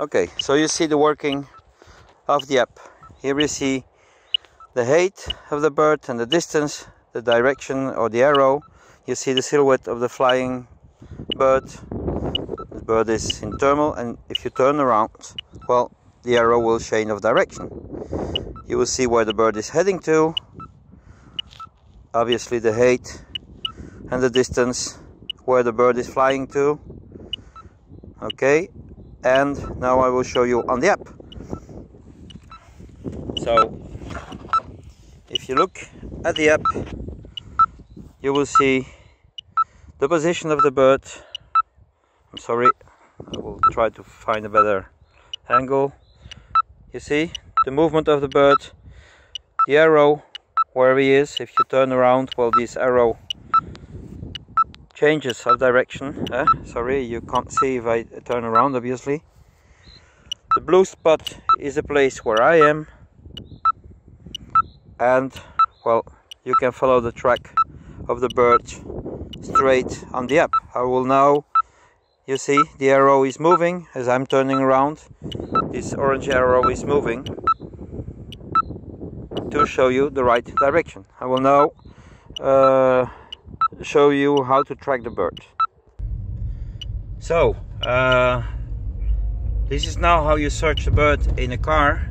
Okay, so you see the working of the app. Here we see the height of the bird and the distance, the direction or the arrow. You see the silhouette of the flying bird. The bird is in thermal and if you turn around, well, the arrow will change of direction. You will see where the bird is heading to. Obviously the height and the distance where the bird is flying to. Okay, and now I will show you on the app. So if you look at the app you will see the position of the bird. I'm sorry, I will try to find a better angle. You see the movement of the bird, the arrow where he is. If you turn around, well, this arrow changes of direction. Eh? Sorry, you can't see if I turn around, obviously. The blue spot is a place where I am. And, well, you can follow the track of the bird straight on the app. I will now, you see, the arrow is moving as I'm turning around. This orange arrow is moving to show you the right direction. I will now uh, show you how to track the bird. So, uh, this is now how you search the bird in a car.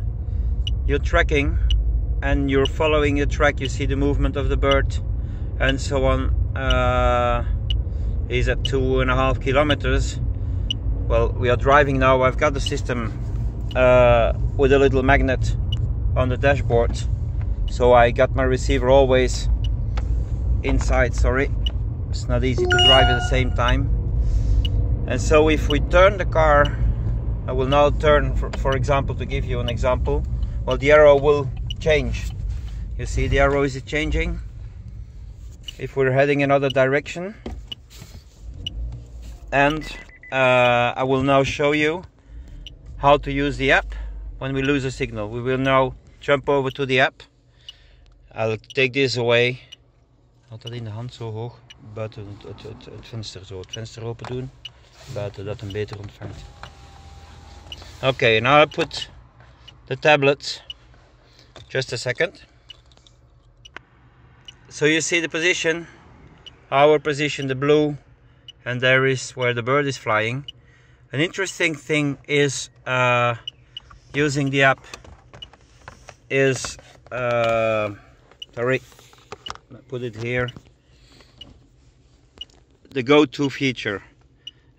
You're tracking and you're following the track. You see the movement of the bird and so on. Uh, is at two and a half kilometers. Well, we are driving now. I've got the system uh, with a little magnet on the dashboard. So I got my receiver always inside, sorry it's not easy to drive at the same time. And so if we turn the car I will now turn for, for example to give you an example. Well the arrow will change. You see the arrow is changing? If we're heading another direction. And uh, I will now show you how to use the app when we lose a signal. We will now jump over to the app. I'll take this away. In hand buiten het, het, het, het, venster zo, het venster open doen, buiten dat hem beter ontvangt. Oké, okay, now I put the tablet, just a second. So you see the position, our position, the blue, and there is where the bird is flying. An interesting thing is uh, using the app is, uh, sorry, put it here the go-to feature.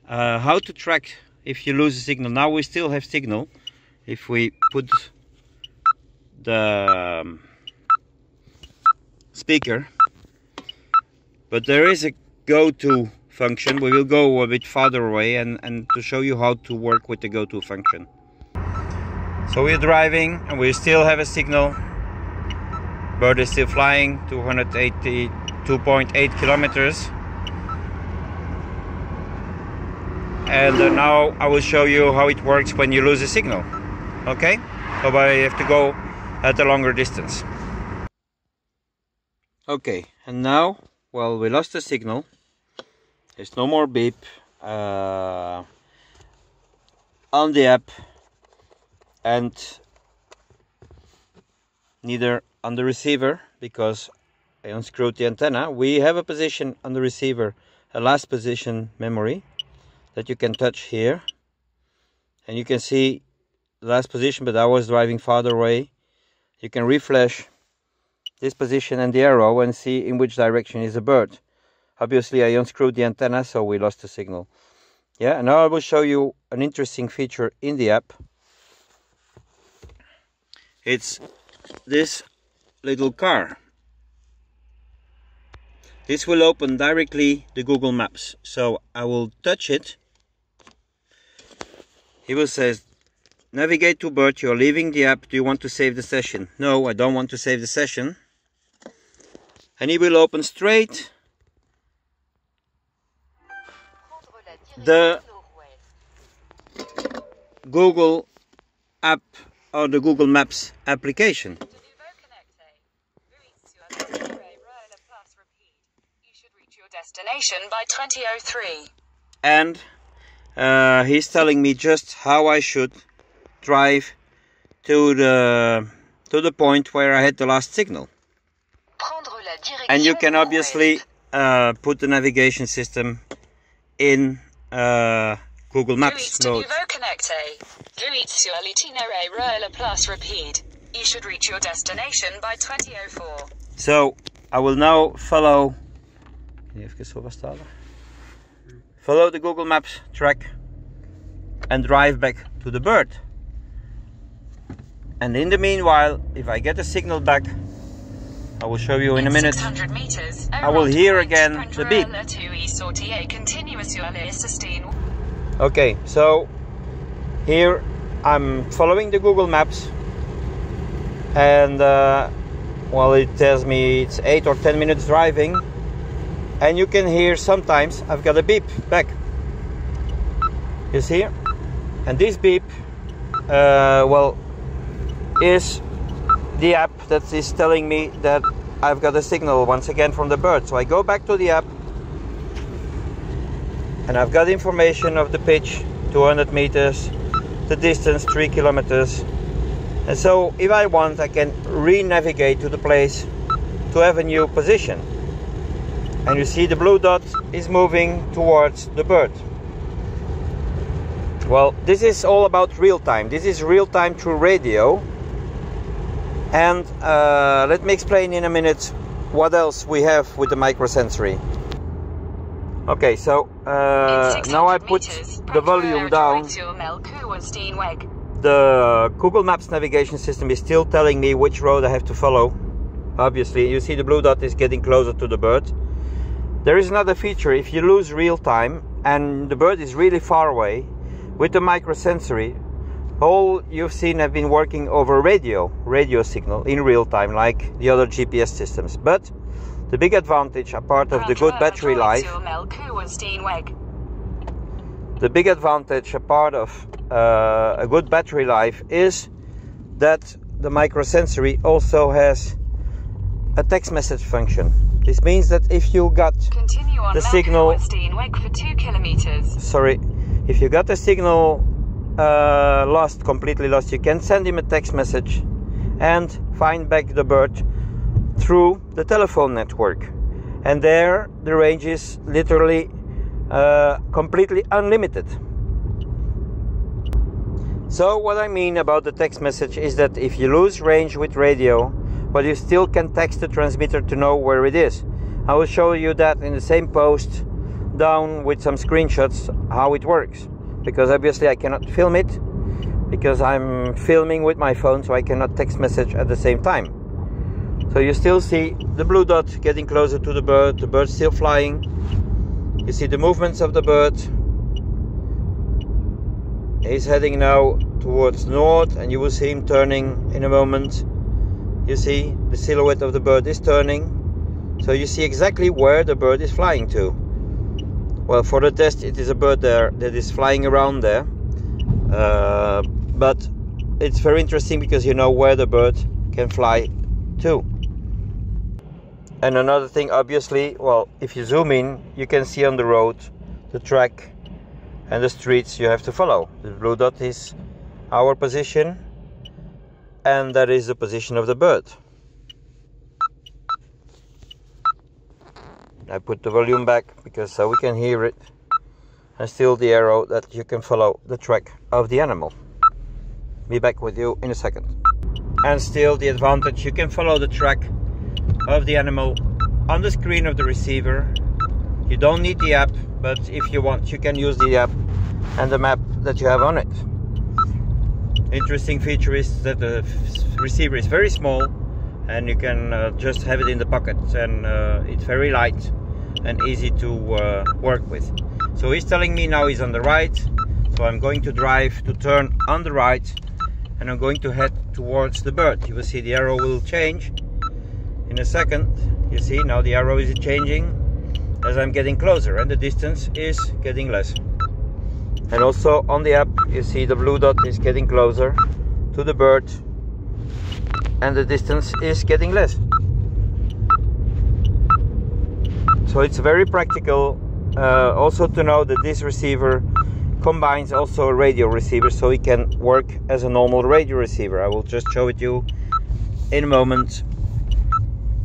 Uh, how to track if you lose a signal. Now we still have signal. If we put the um, speaker, but there is a go-to function. We will go a bit farther away and, and to show you how to work with the go-to function. So we're driving and we still have a signal. Bird is still flying, 282.8 kilometers. And uh, now I will show you how it works when you lose a signal. Okay? So I have to go at a longer distance. Okay and now well we lost the signal. There's no more beep. Uh, on the app and neither on the receiver because I unscrewed the antenna. We have a position on the receiver a last position memory that you can touch here. And you can see the last position but I was driving farther away. You can refresh this position and the arrow and see in which direction is the bird. Obviously I unscrewed the antenna so we lost the signal. Yeah and now I will show you an interesting feature in the app. It's this little car. This will open directly the Google Maps so I will touch it he will say, navigate to BERT, you're leaving the app, do you want to save the session? No, I don't want to save the session. And he will open straight the Google app or the Google Maps application. destination by 2003. And uh, he's telling me just how I should drive to the to the point where I had the last signal. And you can obviously uh, put the navigation system in uh, Google Maps mode. You should reach your destination by 2004. So I will now follow. Follow the Google Maps track and drive back to the bird. And in the meanwhile, if I get a signal back, I will show you in a minute. Meters, I will hear again the beep. Okay, so here I'm following the Google Maps and uh, well it tells me it's 8 or 10 minutes driving and you can hear sometimes I've got a beep back. You see? And this beep uh, well is the app that is telling me that I've got a signal once again from the bird. So I go back to the app and I've got information of the pitch 200 meters the distance 3 kilometers. And so if I want I can re-navigate to the place to have a new position and you see the blue dot is moving towards the bird. Well this is all about real time. This is real time through radio. And uh, let me explain in a minute what else we have with the microsensory. Okay so uh, now I put meters, the volume down. the Google Maps navigation system is still telling me which road I have to follow. Obviously, you see the blue dot is getting closer to the bird. There is another feature, if you lose real time and the bird is really far away, with the microsensory, all you've seen have been working over radio, radio signal in real time, like the other GPS systems. But the big advantage, apart of the good battery life, the big advantage, apart of uh, a good battery life, is that the microsensory also has a text message function. This means that if you got the signal, sorry, if you got the signal uh, lost, completely lost, you can send him a text message and find back the bird through the telephone network. And there, the range is literally uh, completely unlimited. So what I mean about the text message is that if you lose range with radio, but you still can text the transmitter to know where it is. I will show you that in the same post down with some screenshots how it works because obviously I cannot film it because I'm filming with my phone so I cannot text message at the same time. So you still see the blue dot getting closer to the bird, the bird still flying, you see the movements of the bird. He's heading now towards north and you will see him turning in a moment. You see the silhouette of the bird is turning. So you see exactly where the bird is flying to. Well, for the test, it is a bird there that is flying around there. Uh, but it's very interesting because you know where the bird can fly to. And another thing, obviously, well, if you zoom in, you can see on the road the track and the streets you have to follow. The blue dot is our position, and that is the position of the bird. I put the volume back because so we can hear it, and still the arrow that you can follow the track of the animal. Be back with you in a second. And still the advantage, you can follow the track of the animal on the screen of the receiver. You don't need the app, but if you want, you can use the app and the map that you have on it. Interesting feature is that the receiver is very small and you can uh, just have it in the pocket and uh, it's very light and easy to uh, work with. So he's telling me now he's on the right, so I'm going to drive to turn on the right and I'm going to head towards the bird. You will see the arrow will change in a second you see now the arrow is changing as I'm getting closer and the distance is getting less and also on the app you see the blue dot is getting closer to the bird and the distance is getting less. So it's very practical uh, also to know that this receiver combines also a radio receiver so it can work as a normal radio receiver. I will just show it you in a moment.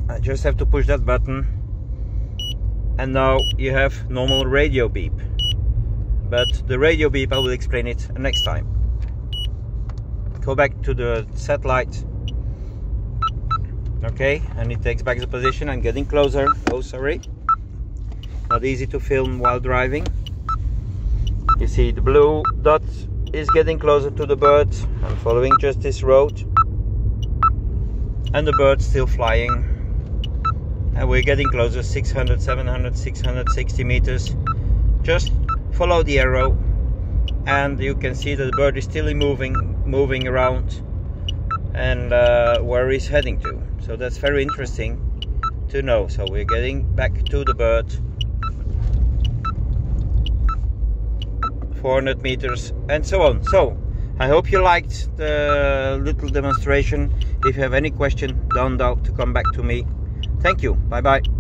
I just have to push that button. And now you have normal radio beep but the radio beep I will explain it next time. Go back to the satellite. Okay and it takes back the position I'm getting closer. Oh sorry. Not easy to film while driving. You see the blue dot is getting closer to the bird. I'm following just this road. And the bird still flying. And we're getting closer 600 700 660 meters. Just follow the arrow and you can see that the bird is still moving moving around and uh, where he's heading to. So that's very interesting to know. So we're getting back to the bird. 400 meters and so on. So I hope you liked the little demonstration. If you have any question don't doubt to come back to me. Thank you. Bye bye